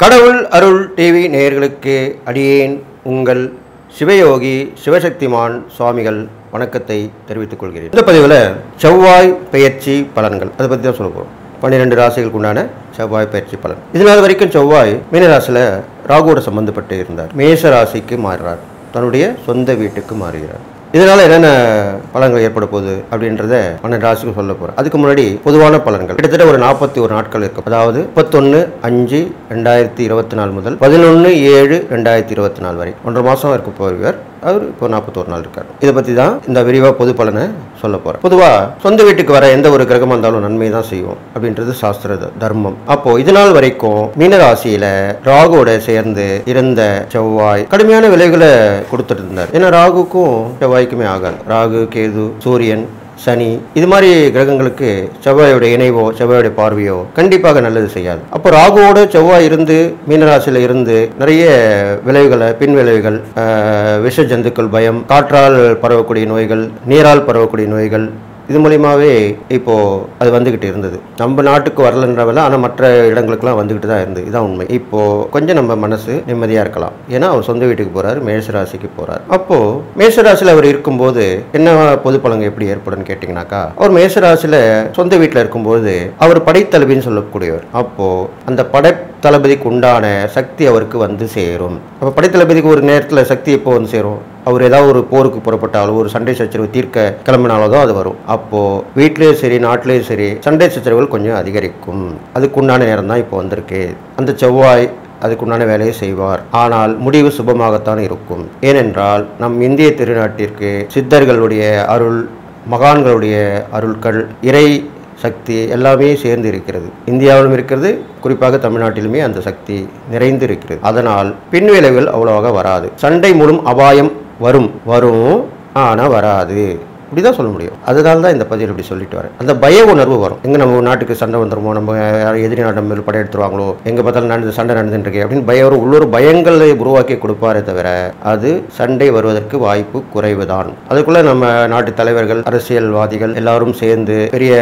கடவுள் அருள் டிவி நேயர்களுக்கு அடியேன் உங்கள் சிவயோகி சிவசக்திமான் சுவாமிகள் வணக்கத்தை தெரிவித்துக் கொள்கிறேன். இந்த பதிவில் செவ்வாய் பெயர்ச்சி பலன்கள் அதை பற்றி தான் சொல்ல போகிறோம் பன்னிரெண்டு ராசிகளுக்கு உண்டான செவ்வாய் பயிற்சி பலன். இதனால் வரைக்கும் செவ்வாய் மீனராசியில் ராகுவோட சம்பந்தப்பட்டு இருந்தார். மேச ராசிக்கு மாறுறார். தன்னுடைய சொந்த வீட்டுக்கு மாறுகிறார். இதனால என்னென்ன பலன்கள் ஏற்பட போகுது அப்படின்றத பன்னெண்டு ராசிக்கும் சொல்ல போறேன். அதுக்கு முன்னாடி பொதுவான பலன்கள். கிட்டத்தட்ட ஒரு நாற்பத்தி ஒரு நாட்கள் இருக்கும். அதாவது முப்பத்தொன்னு அஞ்சு ரெண்டாயிரத்தி இருபத்தி நாலு முதல் பதினொன்று ஏழு ரெண்டாயிரத்தி இருபத்தி நாலு வரை. ஒன்றரை மாசம் இருக்க போகிறார் அவர் இப்போ நாற்பத்தோரு நாள் இருக்கார். இதை பற்றி தான் இந்த விரிவாக பொது பலனை சொல்ல போகிறார் பொதுவாக சொந்த வீட்டுக்கு வர எந்த ஒரு கிரகமாக இருந்தாலும் நன்மை தான் செய்யும் அப்படின்றது சாஸ்திர தர்மம். அப்போ இது நாள் வரைக்கும் மீனராசியில ராகுவோட சேர்ந்து இருந்த செவ்வாய் கடுமையான விளைவுகளை கொடுத்துட்டு இருந்தார். ஏன்னா ராகுக்கும் செவ்வாய்க்குமே ஆகாது. ராகு கேது சூரியன் சனி இது மாதிரி கிரகங்களுக்கு செவ்வாயோட இணைவோ செவ்வாயோட பார்வையோ கண்டிப்பாக நல்லது செய்யாது. அப்போ ராகுவோட செவ்வாய் இருந்து மீனராசியில் இருந்து நிறைய விளைவுகளை பின் விளைவுகள் விஷ ஜந்துக்கள் பயம் காற்றால் பரவக்கூடிய நோய்கள் நீரால் பரவக்கூடிய நோய்கள் இது மூலியமாகவே இப்போது அது வந்துக்கிட்டு இருந்தது. நம்ம நாட்டுக்கு வரலன்றவல ஆனால் மற்ற இடங்களுக்குலாம் வந்துக்கிட்டு தான் இருந்தது. இதான் உண்மை. இப்போது கொஞ்சம் நம்ம மனசு நிம்மதியாக இருக்கலாம். ஏன்னா அவர் சொந்த வீட்டுக்கு போகிறாரு மேஷராசிக்கு போகிறார் அப்போது மேஷராசியில் அவர் இருக்கும்போது என்ன பொது பழங்கு எப்படி ஏற்படும் கேட்டிங்கனாக்கா அவர் மேஷராசியில் சொந்த வீட்டில் இருக்கும்போது அவர் படைத்தளபின்னு சொல்லக்கூடியவர். அப்போது அந்த படை தளபதிக்கு உண்டான சக்தி அவருக்கு வந்து சேரும். அப்போ படைத்தளபதிக்கு ஒரு நேரத்தில் சக்தி எப்போ வந்து சேரும்? அவர் ஏதாவது ஒரு போருக்கு புறப்பட்டாலோ ஒரு சண்டை சச்சரவு தீர்க்க கிளம்பினாலோ தான் அது வரும். அப்போ வீட்லேயும் சரி நாட்டிலேயும் சரி சண்டை சச்சரவுகள் கொஞ்சம் அதிகரிக்கும். அதுக்குண்டான நேரம் தான் இப்போ வந்திருக்கு. அந்த செவ்வாய் அதுக்குண்டான வேலையை செய்வார். ஆனால் முடிவு சுபமாகத்தான் இருக்கும். ஏனென்றால் நம் இந்திய திருநாட்டிற்கு சித்தர்களுடைய அருள் மகான்களுடைய அருள்கள் இறை சக்தி எல்லாமே சேர்ந்து இருக்கிறது. இந்தியாவிலும் இருக்கிறது குறிப்பாக தமிழ்நாட்டிலுமே அந்த சக்தி நிறைந்து இருக்கிறது அதனால் பின் விளைவுகள் அவ்வளவாக வராது. சண்டை மூலம் அபாயம் வரும். வரும் ஆனால் வராது. இப்படி தான் சொல்ல முடியும். அதனால தான் இந்த பதிவில் இப்படி சொல்லிட்டு வரேன். அந்த பய உணர்வு வரும். எங்கே நம்ம நாட்டுக்கு சண்டை வந்துருமோ நம்ம யாரும் எதிரி நாட்டு மேல் படையெடுத்துருவாங்களோ எங்கே பார்த்தாலும் நடந்து சண்டை நடந்துட்டு இருக்கு அப்படின்னு பயம் வரும் உள்ளூர் பயங்களை உருவாக்கி கொடுப்பாரே தவிர அது சண்டை வருவதற்கு வாய்ப்பு குறைவு தான் அதுக்குள்ளே நம்ம நாட்டு தலைவர்கள் அரசியல்வாதிகள் எல்லாரும் சேர்ந்து பெரிய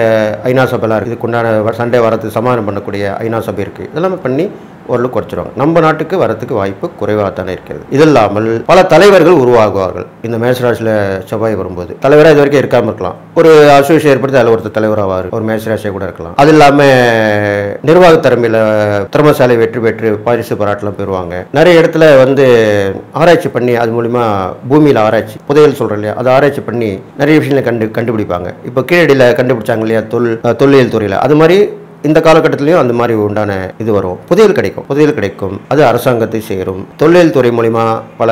ஐநா சபைலாம் இருக்குது இதுக்குண்டான சண்டை வரத்துக்கு சமாதானம் பண்ணக்கூடிய ஐநா சபை இருக்குது இதெல்லாமே பண்ணி ஓரளவு குறைச்சிருவாங்க. நம்ம நாட்டுக்கு வரத்துக்கு வாய்ப்பு குறைவாக தானே இருக்கிறது. இது இல்லாமல் பல தலைவர்கள் உருவாகுவார்கள். இந்த மேசராசியில் செவ்வாய் வரும்போது. தலைவராக இது வரைக்கும் இருக்காமல் இருக்கலாம். ஒரு அசோசியேட் ஏற்படுத்தி அதில் ஒருத்தர் தலைவராக ஒரு மேசராசியை கூட இருக்கலாம். அது இல்லாமல் நிர்வாக திறமையில திறமசாலை வெற்றி பெற்று பரிசு பாராட்டெல்லாம் பெறுவாங்க. நிறைய இடத்துல வந்து ஆராய்ச்சி பண்ணி அது மூலிமா பூமியில் ஆராய்ச்சி புதையல் சொல்கிறோம் இல்லையா? அதை ஆராய்ச்சி பண்ணி நிறைய விஷயங்களை கண்டு கண்டுபிடிப்பாங்க. இப்போ கீழடியில் கண்டுபிடிச்சாங்க இல்லையா? தொல் தொல்லியல் துறையில். அது மாதிரி இந்த காலகட்டத்திலையும் அந்த மாதிரி உண்டான இது வரும். புதையல் கிடைக்கும். புதையல் கிடைக்கும். அது அரசாங்கத்தை சேரும். தொழில் துறை மூலிமா பல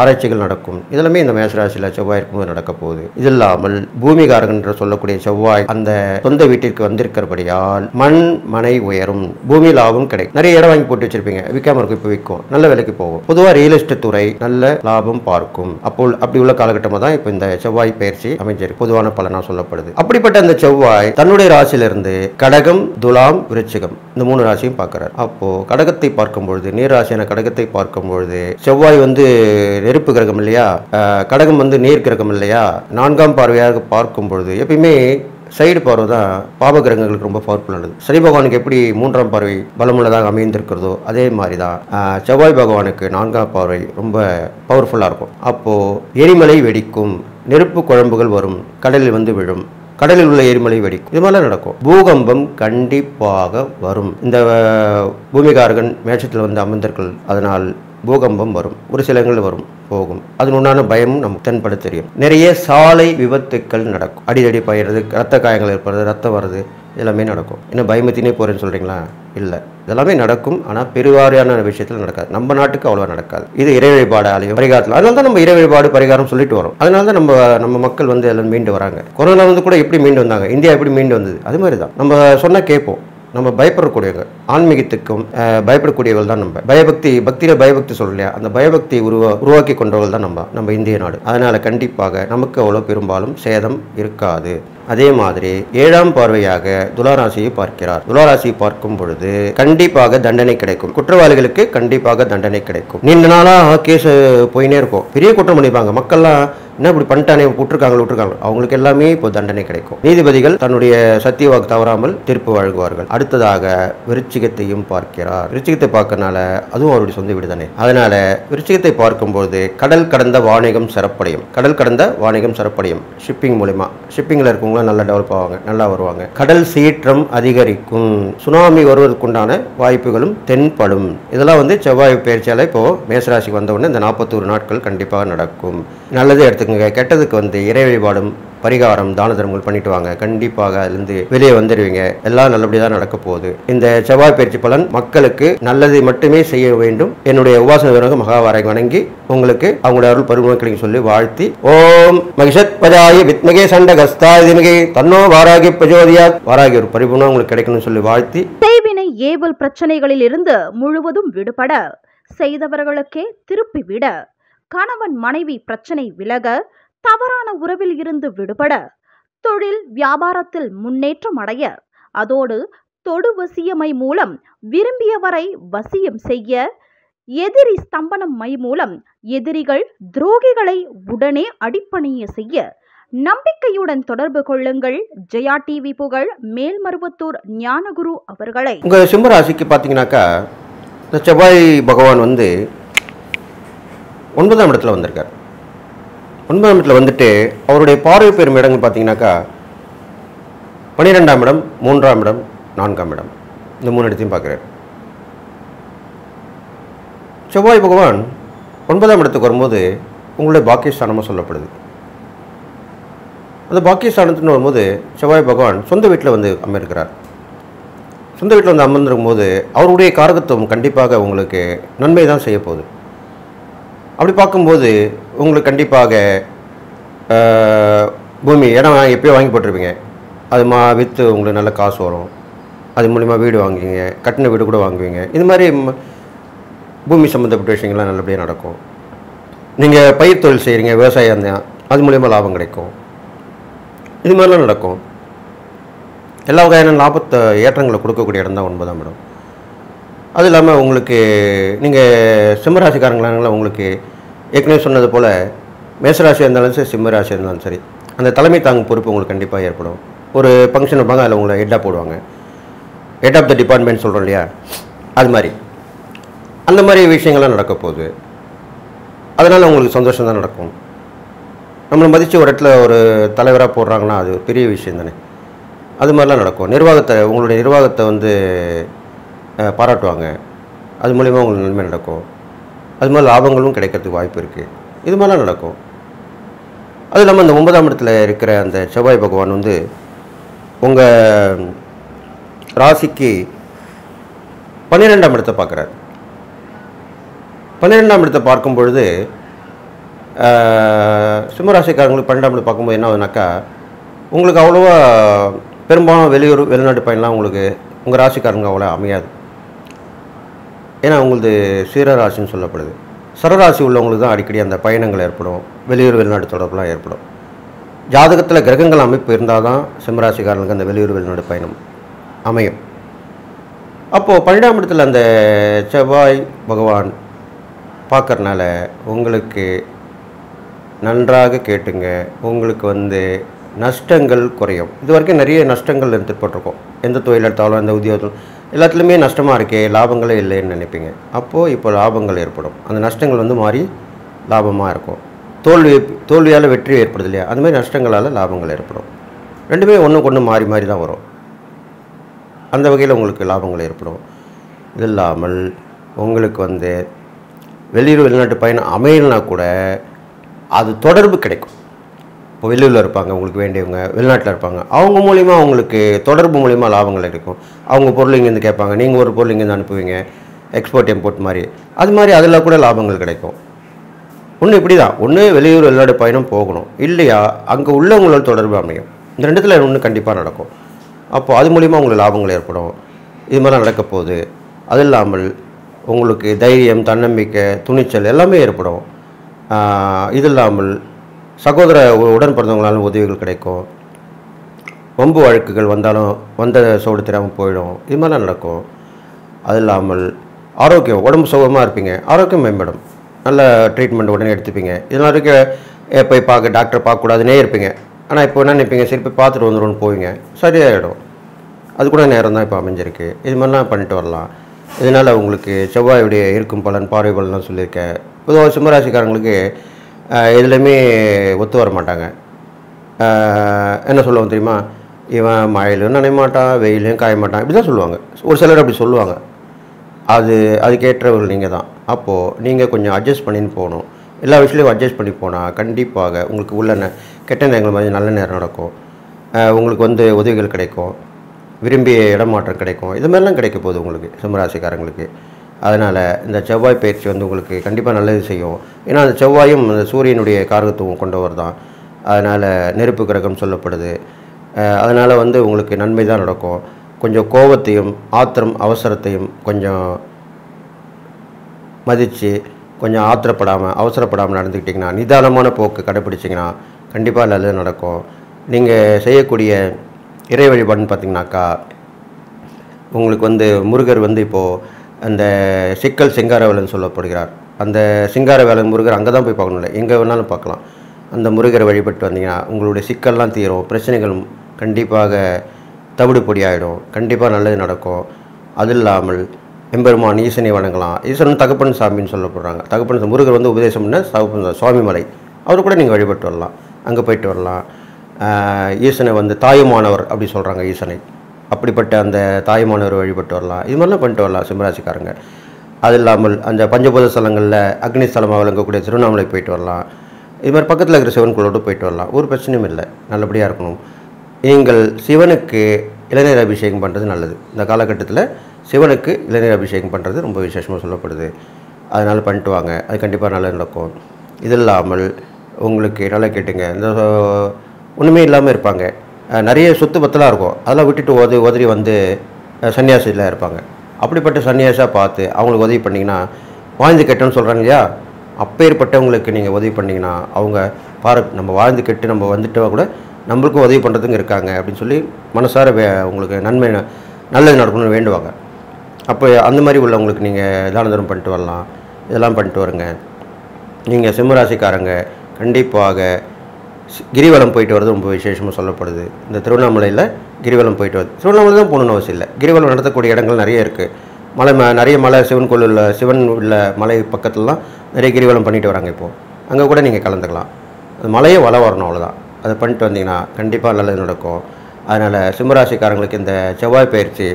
ஆராய்ச்சிகள் நடக்கும். இதெல்லாமே இந்த மேசராசியில் செவ்வாய் இருக்கும்போது நடக்க போகுது. இது இல்லாமல் பூமிகாரகன் என்று சொல்லக்கூடிய செவ்வாய் அந்த சொந்த வீட்டிற்கு வந்திருக்கிறபடியால் மண் மனை உயரும். பூமி லாபம் கிடைக்கும். நிறைய இடம் வாங்கி போட்டு வச்சிருப்பீங்க. விற்காம இருக்கும் இப்போ விற்கும். நல்ல விலைக்கு போகும். பொதுவாக ரியல் எஸ்டேட் துறை நல்ல லாபம் பார்க்கும். அப்போ அப்படி உள்ள காலகட்டமாக தான் இப்போ இந்த செவ்வாய் பயிற்சி அமைஞ்சிருக்கு. பொதுவான பலனா சொல்லப்படுது. அப்படிப்பட்ட அந்த செவ்வாய் தன்னுடைய ராசியிலிருந்து கடகம் துலாம் விருச்சிகம். இந்த மூணு ராசியும் பார்க்கிறார். அப்போ கடகத்தை பார்க்கும் பொழுது நீராசியான கடகத்தை பார்க்கும் பொழுது செவ்வாய் வந்து நெருப்பு கிரகம் இல்லையா? கடகம் வந்து நீர் கிரகம் இல்லையா? நான்காம் பார்வையாக பார்க்கும் பொழுது எப்பயுமே சைடு பார்வை தான் பாபகிரகங்களுக்கு ரொம்ப பவர்ஃபுல்லானது சனி பகவானுக்கு எப்படி மூன்றாம் பார்வை பலமுள்ளதாக அமைந்திருக்கிறதோ அதே மாதிரி தான் செவ்வாய் பகவானுக்கு நான்காம் பார்வை ரொம்ப பவர்ஃபுல்லாக இருக்கும். அப்போது எரிமலை வெடிக்கும் நெருப்பு குழம்புகள் வரும் கடலில் வந்து விழும். கடலில் உள்ள எரிமலை வெடிக்கும். இது மாதிரிலாம் நடக்கும். பூகம்பம் கண்டிப்பாக வரும். இந்த பூமிகாரகன் மேட்சத்தில் வந்து அமர்ந்தர்கள் அதனால் பூகம்பம் வரும். ஒரு சில இடங்களில் வரும் போகும். அதன் உண்டான பயமும் நமக்கு தென்பட தெரியும். நிறைய சாலை விபத்துக்கள் நடக்கும். அடிதடி பயிறது ரத்த காயங்கள் ஏற்படுறது ரத்தம் வருது எல்லாமே நடக்கும். என்ன பயமத்தினே போறேன்னு சொல்றீங்களா? இல்லை. இதெல்லாமே நடக்கும். ஆனால் பெருவாரியான விஷயத்தில் நடக்காது. நம்ம நாட்டுக்கு அவ்வளோ நடக்காது. இது இறை வழிபாடாலையும் பரிகாரத்தில். அதனால தான் நம்ம இறை வழிபாடு பரிகாரம் சொல்லிட்டு வரோம். அதனால தான் நம்ம நம்ம மக்கள் வந்து எல்லாம் மீண்டு வராங்க. கொரோனா வந்து கூட எப்படி மீண்டு வந்தாங்க? இந்தியா எப்படி மீண்டு வந்தது? அது மாதிரி தான் நம்ம சொன்னால் கேட்போம். நம்ம பயப்படக்கூடியவங்க. ஆன்மீகத்துக்கும் பயப்படக்கூடியவர்கள் தான் நம்ம. பயபக்தி பக்தியில பயபக்தி சொல்லலையா அந்த பயபக்தி உருவா உருவாக்கி கொண்டவர்கள் தான் நம்ம நம்ம இந்திய நாடு. அதனால கண்டிப்பாக நமக்கு அவ்வளோ பெரும்பாலும் சேதம் இருக்காது. அதே மாதிரி ஏழாம் பார்வையாக துளாராசியை பார்க்கிறார். துளாராசியை பார்க்கும் பொழுது கண்டிப்பாக தண்டனை கிடைக்கும். குற்றவாளிகளுக்கு கண்டிப்பாக தண்டனை கிடைக்கும். நீண்ட நாளா கேஸ் போயினே இருக்கும். பெரிய குற்றம் பண்ணிப்பாங்க. மக்கள்லாம் என்ன இப்படி பண்ணிட்டானே விட்டுருக்காங்க விட்டுருக்காங்க அவங்களுக்கு எல்லாமே இப்போ தண்டனை கிடைக்கும். நீதிபதிகள் தன்னுடைய சத்திய வாக்கு தவறாமல் தீர்ப்பு வழங்குவார்கள். அடுத்ததாக விருச்சிகத்தையும் பார்க்கிறார். விருச்சிகத்தை பார்க்கறனால அதுவும் அவருடைய சொந்த வீடு தானே. அதனால விருச்சிகத்தை பார்க்கும்போது கடல் கடந்த வாணிகம் சிறப்படையும். கடல் கடந்த வாணிகம் சிறப்படையும். ஷிப்பிங் மூலிமா ஷிப்பிங்கில் இருக்கவங்களாம் நல்லா டெவலப் ஆவாங்க நல்லா வருவாங்க. கடல் சீற்றம் அதிகரிக்கும். சுனாமி வருவதற்குண்டான வாய்ப்புகளும் தென்படும். இதெல்லாம் வந்து செவ்வாய் பயிற்சியால் இப்போ மேசராசிக்கு வந்த உடனே இந்த நாற்பத்தோரு நாட்கள் கண்டிப்பாக நடக்கும். நல்லது எடுத்துக்கோங்க. கெட்டதுக்கு வந்து இறை வழிபாடும் பரிகாரம் தான தர்மங்கள் பண்ணிட்டு வாங்க. கண்டிப்பாக அதுலேருந்து வெளியே வந்துடுவீங்க. எல்லாம் நல்லபடியாக தான் நடக்க போகுது. இந்த செவ்வாய் பயிற்சி பலன் மக்களுக்கு நல்லதை மட்டுமே செய்ய வேண்டும். என்னுடைய உபாசன வீரர்கள் மகாவாரை வணங்கி உங்களுக்கு அவங்களுடைய அருள் பருவங்களுக்கு சொல்லி வாழ்த்தி ஓம் மகிஷத் பஜாயி வித்மகே சண்டகஸ்தா திமகே தன்னோ வாராகி பிரஜோதியா வாராகி ஒரு பரிபூர்ணம் உங்களுக்கு கிடைக்கணும்னு சொல்லி வாழ்த்தி. செய்வினை ஏவல் பிரச்சனைகளில் இருந்து முழுவதும் விடுபட செய்தவர்களுக்கே திருப்பி விட கணவன் மனைவி பிரச்சனை விலக தவறான உறவில் இருந்து விடுபட தொழில் வியாபாரத்தில் முன்னேற்றம் அடைய அதோடு தொடு வசியமை மூலம் விரும்பியவரை வசியம் செய்ய எதிரி ஸ்தம்பனம் மை மூலம் எதிரிகள் துரோகிகளை உடனே அடிப்பணிய செய்ய நம்பிக்கையுடன் தொடர்பு கொள்ளுங்கள். ஜெயா டிவி புகழ் மேல்மருவத்தூர் ஞானகுரு அவர்களை. உங்கள் சிம்மராசிக்கு பார்த்தீங்கன்னாக்கா இந்த செவ்வாய் பகவான் வந்து ஒன்பதாம் இடத்துல வந்திருக்கார். ஒன்பதாம் இடத்துல வந்துட்டு அவருடைய பார்வை பெறும் இடங்கள் பார்த்தீங்கன்னாக்கா பன்னிரெண்டாம் இடம் மூன்றாம் இடம் நான்காம் இடம். இந்த மூணு இடத்தையும் பார்க்குறாரு. செவ்வாய் பகவான் ஒன்பதாம் இடத்துக்கு வரும்போது உங்களுடைய பாக்கியஸ்தானமாக சொல்லப்படுது. அந்த பாக்கியஸ்தானத்துன்னு வரும்போது செவ்வாய் பகவான் சொந்த வீட்டில் வந்து அமர்கிறார். சொந்த வீட்டில் வந்து அமர்ந்திருக்கும் போது அவருடைய காரகத்துவம் கண்டிப்பாக உங்களுக்கு நன்மை தான் செய்ய போகுது. அப்படி பார்க்கும்போது உங்களுக்கு கண்டிப்பாக பூமி இடம் எப்பயோ வாங்கி போட்டிருப்பீங்க. அது மா விற்று உங்களுக்கு நல்ல காசு வரும். அது மூலிமா வீடு வாங்குவீங்க கட்டின வீடு கூட வாங்குவீங்க. இது மாதிரி ம- பூமி சம்மந்தப்பட்ட விஷயங்கள்லாம் நல்லபடியாக நடக்கும். நீங்கள் பயிர் தொழில் செய்கிறீங்க விவசாயம் தான் அது மூலிமா லாபம் கிடைக்கும். இது மாதிரிலாம் நடக்கும். எல்லா வகையான லாபத்தை ஏற்றங்களை கொடுக்கக்கூடிய இடம் தான் ஒன்பதாம் இடம். அது இல்லாமல் உங்களுக்கு நீங்கள் சிம்மராசிக்காரங்களாங்களா உங்களுக்கு ஏற்கனவே சொன்னது போல் மேசராசியாக இருந்தாலும் சரி சிம்மராசியாக இருந்தாலும் சரி அந்த தலைமை தாங்கும் பொறுப்பு உங்களுக்கு கண்டிப்பாக ஏற்படும். ஒரு ஃபங்க்ஷன் வைப்பாங்க அதில் உங்களை ஹெட்டாக போடுவாங்க. ஹெட் ஆஃப் த டிபார்ட்மெண்ட் சொல்கிறோம் இல்லையா? அது மாதிரி. அந்த மாதிரி விஷயங்கள்லாம் நடக்க போகுது. அதனால் உங்களுக்கு சந்தோஷம் தான் நடக்கும். நம்மளை மதித்து ஒரு இடத்துல ஒரு தலைவராக போடுறாங்கன்னா அது ஒரு பெரிய விஷயம் தானே. அது மாதிரிலாம் நடக்கும். நிர்வாகத்தை உங்களுடைய நிர்வாகத்தை வந்து பாராட்டுவாங்க. அது மூலிமா உங்களுக்கு நன்மை நடக்கும். அது மாதிரி லாபங்களும் கிடைக்கிறதுக்கு வாய்ப்பு இருக்குது இது மாதிரிலாம் நடக்கும். அது இல்லாமல் அந்த ஒன்பதாம் இடத்துல இருக்கிற அந்த செவ்வாய் பகவான் வந்து உங்கள் ராசிக்கு பன்னிரெண்டாம் இடத்தை பார்க்குறாரு. பன்னிரெண்டாம் இடத்தை பார்க்கும் பொழுது சிம்மராசிக்காரங்களுக்கு பன்னெண்டாம் இடத்தை பார்க்கும்போது என்ன ஆகுதுனாக்கா உங்களுக்கு அவ்வளோவா பெரும்பாலும் வெளியூர் வெளிநாட்டு பயணம்லாம் உங்களுக்கு உங்கள் ராசிக்காரங்க அவ்வளோ அமையாது. ஏன்னா உங்களது சீரராசின்னு சொல்லப்படுது. சரராசி உள்ளவங்களுக்கு தான் அடிக்கடி அந்த பயணங்கள் ஏற்படும். வெளியூர் வெளிநாடு தொடர்புலாம் ஏற்படும். ஜாதகத்தில் கிரகங்கள் அமைப்பு இருந்தால் தான் சிம்மராசிக்காரனுக்கு அந்த வெளியூர் வெளிநாடு பயணம் அமையும். அப்போது பன்னெண்டாம் இடத்தில் அந்த செவ்வாய் பகவான் பார்க்குறனால உங்களுக்கு நன்றாக கேட்டுங்க. உங்களுக்கு வந்து நஷ்டங்கள் குறையும். இது வரைக்கும் நிறைய நஷ்டங்கள் எடுத்துப்பட்டிருக்கோம் எந்த தொழில் எடுத்தாலும் எந்த உத்தியோகத்தில் எல்லாத்துலேயுமே நஷ்டமாக இருக்கே லாபங்களே இல்லைன்னு நினைப்பீங்க. அப்போது இப்போ லாபங்கள் ஏற்படும். அந்த நஷ்டங்கள் வந்து மாறி லாபமாக இருக்கும். தோல்வி தோல்வியால் வெற்றி ஏற்படுது இல்லையா? அந்த மாதிரி நஷ்டங்களால் லாபங்கள் ஏற்படும். ரெண்டுமே ஒன்றுக்கு ஒன்று மாறி மாறி தான் வரும். அந்த வகையில் உங்களுக்கு லாபங்கள் ஏற்படும். இது இல்லாமல் உங்களுக்கு வந்து வெளியூர் வெளிநாட்டு பயணம் அமையலனா கூட அது தொடர்பு கிடைக்கும். இப்போ வெளியூரில் இருப்பாங்க உங்களுக்கு வேண்டியவங்க வெளிநாட்டில் இருப்பாங்க. அவங்க மூலிமா அவங்களுக்கு தொடர்பு மூலிமா லாபங்கள் இருக்கும் அவங்க பொருள் இங்கேருந்து கேட்பாங்க நீங்கள் ஒரு பொருள் இங்கேருந்து அனுப்புவீங்க எக்ஸ்போர்ட் இம்போர்ட் மாதிரி. அது மாதிரி அதில் கூட லாபங்கள் கிடைக்கும். ஒன்று இப்படி தான் ஒன்று வெளியூர் வெளிநாடு பயணம் போகணும். இல்லையா? அங்கே உள்ளவங்களோட தொடர்பு அமையும். இந்த ரெண்டுத்தில் ஒன்று கண்டிப்பாக நடக்கும். அப்போது அது மூலிமா உங்களுக்கு லாபங்கள் ஏற்படும். இது மாதிரிலாம் நடக்க போகுது. அது இல்லாமல் உங்களுக்கு தைரியம் தன்னம்பிக்கை துணிச்சல் எல்லாமே ஏற்படும். இது இல்லாமல் சகோதர உடன் பிறந்தவங்களாலும் உதவிகள் கிடைக்கும். வம்பு வழக்குகள் வந்தாலும் வந்த சோடு தெரியாமல் போயிடும். இது மாதிரிலாம் நடக்கும். அது இல்லாமல் ஆரோக்கியம் உடம்பு சுகமாக இருப்பீங்க. ஆரோக்கியம் மேம்படும். நல்ல ட்ரீட்மெண்ட் உடனே எடுத்துப்பீங்க. இதெல்லாம் இருக்க ஏ, போய் பார்க்க டாக்டர் பார்க்கக்கூடாதுனே இருப்பீங்க. ஆனால் இப்போ என்ன நினைப்பீங்க? சரி போய் பார்த்துட்டு வந்துடும் போவீங்க. சரியாயிடும். அது கூட நேரம் தான் இப்போ அமைஞ்சிருக்கு. இது மாதிரிலாம் பண்ணிட்டு வரலாம். இதனால் உங்களுக்கு செவ்வாயுடைய இருக்கும் பலன் பார்வை பலன்லாம் சொல்லியிருக்கேன். பொதுவாக சிம்மராசிக்காரங்களுக்கு எதுலேயுமே ஒத்து வர மாட்டாங்க. என்ன சொல்லுவாங்க தெரியுமா? இவன் மழையிலும் நனைய மாட்டான் வெயிலையும் காய மாட்டான். இப்படி தான் சொல்லுவாங்க. ஒரு சிலர் அப்படி சொல்லுவாங்க. அது அதுக்கேற்றவர்கள் நீங்கள் தான். அப்போது நீங்கள் கொஞ்சம் அட்ஜஸ்ட் பண்ணின்னு போகணும். எல்லா விஷயத்தையும் அட்ஜஸ்ட் பண்ணி போனால் கண்டிப்பாக உங்களுக்கு உள்ள கெட்ட நேரங்கள் மாதிரி நல்ல நேரம் நடக்கும். உங்களுக்கு வந்து உதவிகள் கிடைக்கும். விரும்பிய இடமாற்றம் கிடைக்கும். இது மாதிரிலாம் கிடைக்க போகுது உங்களுக்கு சிம்மராசிக்காரங்களுக்கு. அதனால் இந்த செவ்வாய் பயிற்சி வந்து உங்களுக்கு கண்டிப்பாக நல்லது செய்யும். ஏன்னா அந்த செவ்வாயும் அந்த சூரியனுடைய காரகத்துவம் கொண்டவர் தான் அதனால் நெருப்பு கிரகம் சொல்லப்படுது. அதனால் வந்து உங்களுக்கு நன்மை தான் நடக்கும். கொஞ்சம் கோபத்தையும் ஆத்திரம் அவசரத்தையும் கொஞ்சம் மதித்து கொஞ்சம் ஆத்திரப்படாமல் அவசரப்படாமல் நடந்துக்கிட்டிங்கன்னா நிதானமான போக்கு கடைப்பிடிச்சிங்கன்னா கண்டிப்பாக நல்லது நடக்கும். நீங்கள் செய்யக்கூடிய இறை வழிபாடுன்னு பார்த்தீங்கன்னாக்கா உங்களுக்கு வந்து முருகர் வந்து இப்போது அந்த சிக்கல் சிங்காரவேலன் சொல்லப்படுகிறார். அந்த சிங்காரவேலன் முருகர் அங்கே தான் போய் பார்க்கணும்ல எங்கே வேணாலும் பார்க்கலாம். அந்த முருகரை வழிபட்டு வந்தீங்கன்னா உங்களுடைய சிக்கல்லாம் தீரும். பிரச்சனைகள் கண்டிப்பாக தவிடு பொடியாயிடும். கண்டிப்பாக நல்லது நடக்கும். அது இல்லாமல் எம்பெருமான் ஈசனை வணங்கலாம். ஈசன் தகப்பன் சாமின்னு சொல்லப்படுறாங்க. தகப்பன் முருகர் வந்து உபதேசம் பண்ண தகப்பன் சுவாமிமலை அவர் கூட நீங்கள் வழிபட்டு வரலாம். அங்கே போயிட்டு வரலாம். ஈசனை வந்து தாயுமானவர் அப்படி சொல்கிறாங்க ஈசனை. அப்படிப்பட்ட அந்த தாயுமானவர் வழிபட்டு வரலாம். இது மாதிரிலாம் பண்ணிட்டு வரலாம் சிம்மராசிக்காரங்க. அது இல்லாமல் அந்த பஞ்சபூத ஸ்தலங்களில் அக்னி ஸ்தலமாக விளங்கக்கூடிய திருவண்ணாமலை போயிட்டு வரலாம். இது மாதிரி பக்கத்தில் இருக்கிற சிவன் கோளோடு போயிட்டு வரலாம். ஒரு பிரச்சனையும் இல்லை. நல்லபடியாக இருக்கணும். நீங்கள் சிவனுக்கு இளநீர் அபிஷேகம் பண்ணுறது நல்லது. இந்த காலகட்டத்தில் சிவனுக்கு இளநீர் அபிஷேகம் பண்ணுறது ரொம்ப விசேஷமாக சொல்லப்படுது. அதனால் பண்ணிட்டு வாங்க. அது கண்டிப்பாக நல்லா நடக்கும். இது இல்லாமல் உங்களுக்கு நல்லா கேட்டுங்க. இந்த ஒன்றுமே இல்லாமல் இருப்பாங்க. நிறைய சொத்து பத்தலாம் இருக்கும். அதெல்லாம் விட்டுட்டு உதவி உதறி வந்து சன்னியாசியில் இருப்பாங்க. அப்படிப்பட்ட சன்னியாசியாக பார்த்து அவங்களுக்கு உதவி பண்ணிங்கன்னா வாழ்ந்து கெட்டோன்னு சொல்கிறாங்க இல்லையா? அப்பேற்பட்டவங்களுக்கு நீங்கள் உதவி பண்ணிங்கன்னா அவங்க பாரு நம்ம வாழ்ந்து கெட்டு நம்ம வந்துட்டா கூட நம்மளுக்கும் உதவி பண்ணுறதுங்க இருக்காங்க அப்படின்னு சொல்லி மனசார வே உங்களுக்கு நன்மை நல்லது நடக்கணும்னு வேண்டுவாங்க. அப்போ அந்த மாதிரி உள்ளவங்களுக்கு நீங்கள் தான தர்மம் பண்ணிட்டு வரலாம். இதெல்லாம் பண்ணிட்டு வருங்க. நீங்கள் சிம்மராசிக்காரங்க கண்டிப்பாக கிரிவலம் போயிட்டு வரது ரொம்ப விசேஷமாக சொல்லப்படுது. இந்த திருவண்ணாமலையில் கிரிவலம் போயிட்டு வருது திருவண்ணாமலை தான் போகணுன்னு அவசியம் இல்லை. கிரிவலம் நடத்தக்கூடிய இடங்கள் நிறைய இருக்குது மலை ம நிறைய மலை சிவன் கோயில் உள்ள சிவன் உள்ள மலை பக்கத்துலலாம் நிறைய கிரிவலம் பண்ணிட்டு வராங்க இப்போது அங்கே கூட நீங்கள் கலந்துக்கலாம். அது மலையே வள வரணும் அவ்வளோதான் அதை பண்ணிட்டு வந்தீங்கன்னா கண்டிப்பாக நல்லது நடக்கும். அதனால் சிம்மராசிக்காரங்களுக்கு இந்த செவ்வாய் பயிற்சி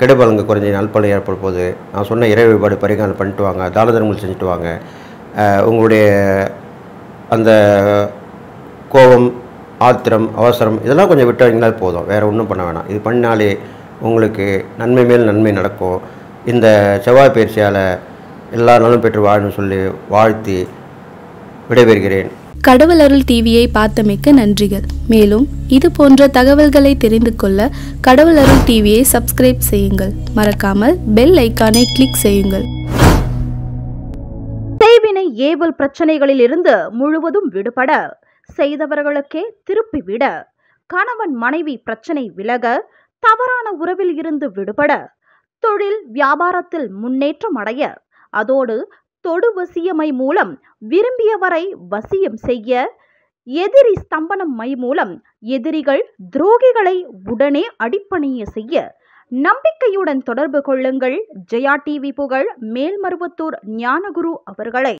கெடுபலங்கு குறைஞ்சி நல்பலன் ஏற்படும் போது நான் சொன்ன இறை வழிபாடு பரிகாரம் பண்ணிட்டு வாங்க தான தர்மங்கள் செஞ்சுட்டு வாங்க. உங்களுடைய அந்த கோபம் ஆத்திரம் அவசரம் இதெல்லாம் கொஞ்சம் விட்டுறீங்களா போதும். வேறு ஒன்றும் பண்ண வேணாம். இது பண்ணாலே உங்களுக்கு நன்மை மேல் நன்மை நடக்கும். இந்த செவ்வாய் பயிற்சியால் எல்லா நலம் பெற்று வாழணும்னு சொல்லி வாழ்த்தி விடைபெறுகிறேன். கடவுள் அருள் டிவியை பார்த்தமைக்க நன்றிகள். மேலும் இது போன்ற தகவல்களை தெரிந்து கொள்ள கடவுள் அருள் டிவியை சப்ஸ்கிரைப் செய்யுங்கள். மறக்காமல் பெல் ஐக்கானை கிளிக் செய்யுங்கள். செய்வினை ஏவல் பிரச்சனைகளில் இருந்து முழுவதும் விடுபட செய்தவர்களுக்கே திருப்பிவிட. கணவன் மனைவி பிரச்சனை விலக தவறான உறவில் இருந்து விடுபட தொழில் வியாபாரத்தில் முன்னேற்றம் அடைய அதோடு தொடு வசியமை மூலம் விரும்பியவரை வசியம் செய்ய எதிரி ஸ்தம்பனம் மை மூலம் எதிரிகள் துரோகிகளை உடனே அடிப்பணிய செய்ய நம்பிக்கையுடன் தொடர்பு கொள்ளுங்கள். ஜெயா டிவி புகழ் மேல்மருவத்தூர் ஞானகுரு அவர்களை.